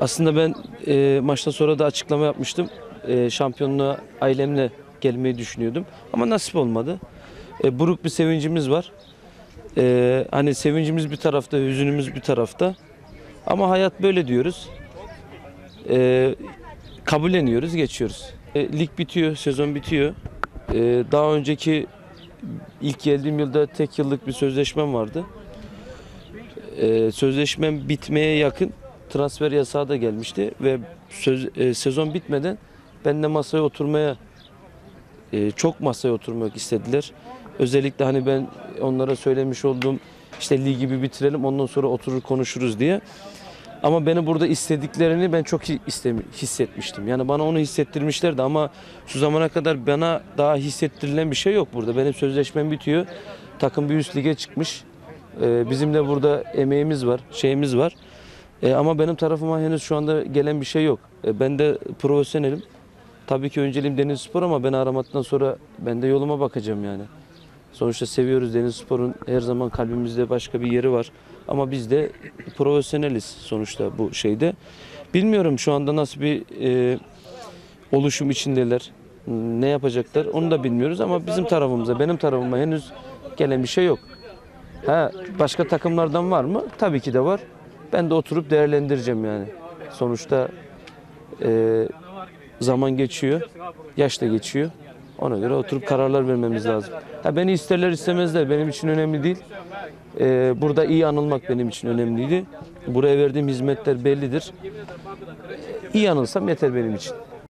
Aslında ben e, maçtan sonra da açıklama yapmıştım. E, şampiyonluğa ailemle gelmeyi düşünüyordum. Ama nasip olmadı. E, buruk bir sevincimiz var. E, hani sevincimiz bir tarafta, hüzünümüz bir tarafta. Ama hayat böyle diyoruz. E, kabulleniyoruz, geçiyoruz. E, lig bitiyor, sezon bitiyor. E, daha önceki ilk geldiğim yılda tek yıllık bir sözleşmem vardı. E, sözleşmem bitmeye yakın transfer yasağı da gelmişti ve söz, e, sezon bitmeden ben de masaya oturmaya e, çok masaya oturmak istediler. Özellikle hani ben onlara söylemiş olduğum işte ligi bir bitirelim ondan sonra oturur konuşuruz diye. Ama beni burada istediklerini ben çok hissetmiştim. Yani bana onu hissettirmişlerdi ama şu zamana kadar bana daha hissettirilen bir şey yok burada. Benim sözleşmem bitiyor. Takım bir üst lige çıkmış. Ee, bizim de burada emeğimiz var, şeyimiz var. Ee, ama benim tarafıma henüz şu anda gelen bir şey yok. Ee, ben de profesyonelim. Tabii ki önceliğim Deniz Spor ama beni aramadıktan sonra ben de yoluma bakacağım yani. Sonuçta seviyoruz Deniz Spor'un her zaman kalbimizde başka bir yeri var. Ama biz de profesyoneliz sonuçta bu şeyde. Bilmiyorum şu anda nasıl bir e, oluşum içindeler. Ne yapacaklar onu da bilmiyoruz ama bizim tarafımıza, benim tarafıma henüz gelen bir şey yok. Ha, başka takımlardan var mı? Tabii ki de var. Ben de oturup değerlendireceğim yani. Sonuçta e, zaman geçiyor, yaş da geçiyor. Ona göre oturup kararlar vermemiz lazım. Ha, beni isterler istemezler benim için önemli değil. E, burada iyi anılmak benim için önemliydi. Buraya verdiğim hizmetler bellidir. İyi anılsam yeter benim için.